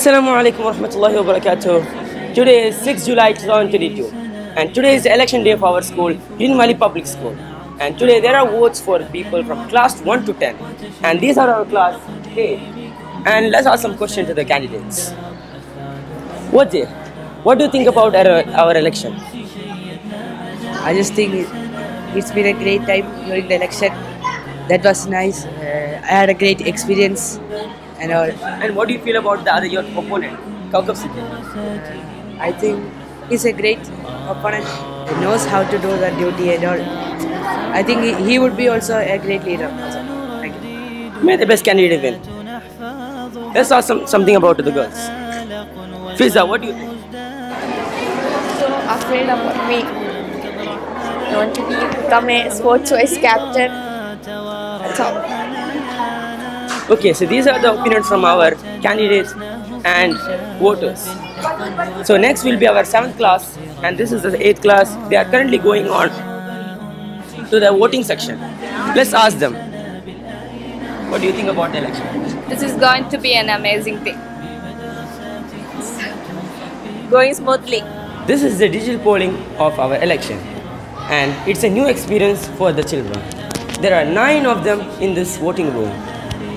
Assalamu alaikum wa rahmatullahi wa barakatuh. Today is 6 July 2022 and today is the election day of our school, Valley Public School. And today there are votes for people from class 1 to 10 and these are our class 8. And let's ask some questions to the candidates. What day? What do you think about our, our election? I just think it, it's been a great time during the election. That was nice. Uh, I had a great experience and all. And what do you feel about the other your opponent, Kaukab Siddiqui? I think he's a great opponent. He knows how to do the duty and all. I think he, he would be also a great leader. Also. Thank. May the best candidate win. Let's ask some, something about the girls. Fiza, what do you think? so afraid about me. I want to be, become a sports vice captain. That's all. Okay, so these are the opinions from our candidates and voters. So next will be our seventh class, and this is the eighth class. They are currently going on to the voting section. Let's ask them. What do you think about the election? This is going to be an amazing thing. Going smoothly. This is the digital polling of our election, and it's a new experience for the children. There are nine of them in this voting room,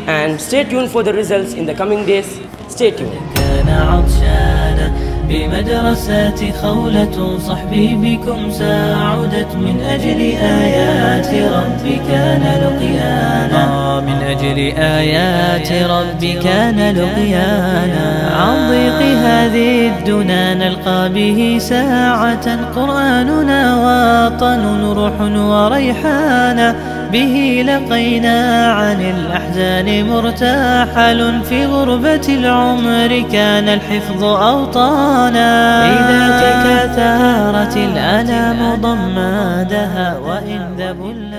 and stay tuned for the results in the coming days. Stay tuned. كان عطشانا بمدرسة خولة صحبي بكم سأعدت من أجل آيات ربي كان لقيانا من أجل آيات ربي كان لقيانا عن ضيق هذه الدنا نلقى به ساعة قرآننا وطن روح وريحانا به لقينا عن الأحزان مرتحل في غربة العمر كان الحفظ أوطانا. إذا تكاثرت الآلام ضمادها وإن ذبلنا